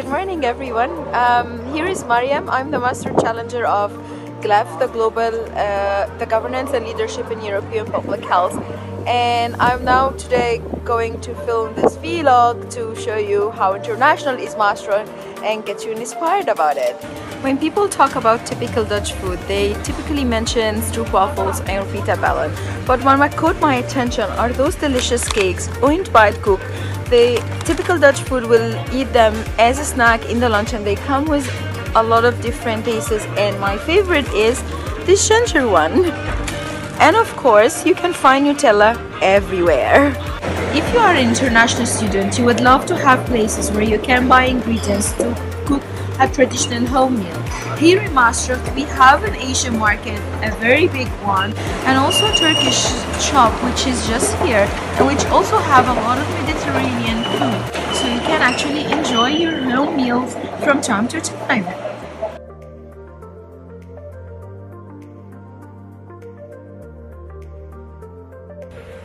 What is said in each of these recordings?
good morning everyone. Um, here is Mariam. I'm the Master Challenger of GLEPH, the Global, uh, the Governance and Leadership in European Public Health. And I'm now today going to film this vlog to show you how international is Maastricht and get you inspired about it. When people talk about typical Dutch food, they typically mention stroopwafels and bitterballen. But what caught my attention are those delicious cakes, ontbijtkoek. The typical Dutch food will eat them as a snack in the lunch and they come with a lot of different tastes and my favorite is the ginger one. And of course, you can find Nutella everywhere. If you are an international student, you would love to have places where you can buy ingredients to a traditional home meal. Here in Maastricht, we have an Asian market, a very big one, and also a Turkish shop, which is just here, and which also have a lot of Mediterranean food. So you can actually enjoy your home meals from time to time.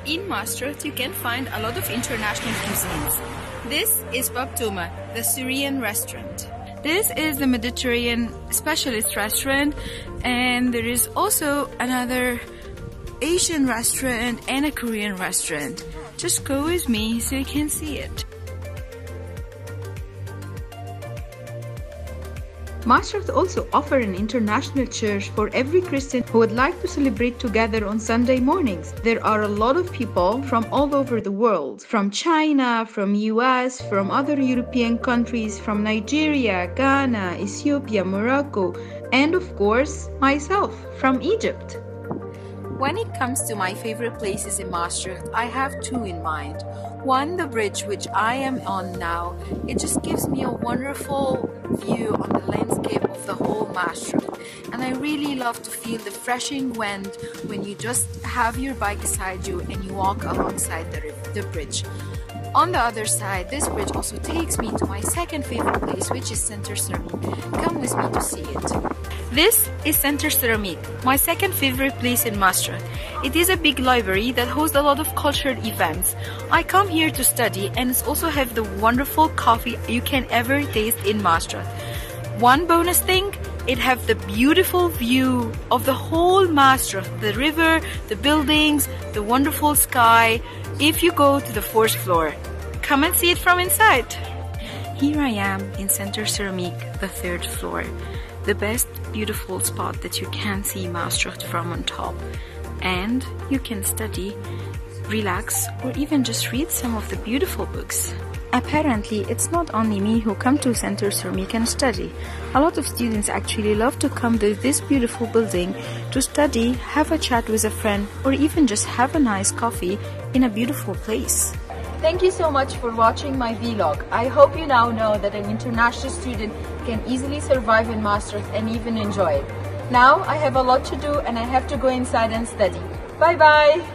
In Maastricht, you can find a lot of international cuisines. This is Bab Toma, the Syrian restaurant. This is the Mediterranean specialist restaurant and there is also another Asian restaurant and a Korean restaurant. Just go with me so you can see it. Maastricht also offer an international church for every Christian who would like to celebrate together on Sunday mornings. There are a lot of people from all over the world, from China, from US, from other European countries, from Nigeria, Ghana, Ethiopia, Morocco, and of course, myself from Egypt. When it comes to my favorite places in Maastricht, I have two in mind. One, the bridge which I am on now. It just gives me a wonderful view on the landscape of the whole Maastricht. And I really love to feel the freshing wind when you just have your bike beside you and you walk alongside the, the bridge. On the other side, this bridge also takes me to my second favorite place, which is Centre Céramique. Come with me to see it. This is Centre Céramique, my second favorite place in Maastricht. It is a big library that hosts a lot of cultural events. I come here to study and also have the wonderful coffee you can ever taste in Maastricht. One bonus thing, it have the beautiful view of the whole Maastricht, the river, the buildings, the wonderful sky, if you go to the fourth floor. Come and see it from inside. Here I am in Centre Céramique, the third floor the best beautiful spot that you can see Maastricht from on top. And you can study, relax, or even just read some of the beautiful books. Apparently, it's not only me who come to Centre Céramique and study. A lot of students actually love to come to this beautiful building to study, have a chat with a friend, or even just have a nice coffee in a beautiful place. Thank you so much for watching my vlog. I hope you now know that an international student can easily survive in Maastricht and even enjoy it. Now I have a lot to do and I have to go inside and study. Bye bye!